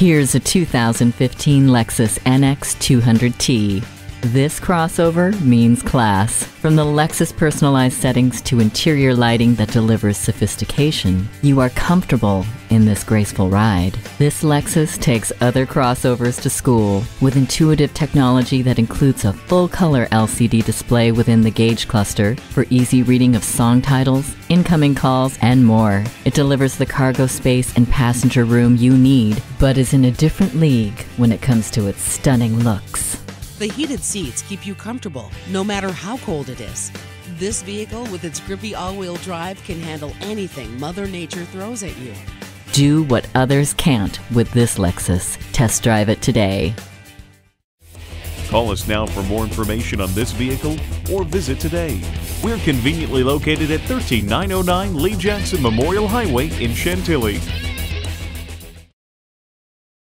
Here's a 2015 Lexus NX 200T. This crossover means class. From the Lexus personalized settings to interior lighting that delivers sophistication, you are comfortable in this graceful ride. This Lexus takes other crossovers to school with intuitive technology that includes a full color LCD display within the gauge cluster for easy reading of song titles, incoming calls, and more. It delivers the cargo space and passenger room you need, but is in a different league when it comes to its stunning looks. The heated seats keep you comfortable no matter how cold it is. This vehicle, with its grippy all wheel drive, can handle anything Mother Nature throws at you. Do what others can't with this Lexus. Test drive it today. Call us now for more information on this vehicle or visit today. We're conveniently located at 13909 Lee Jackson Memorial Highway in Chantilly.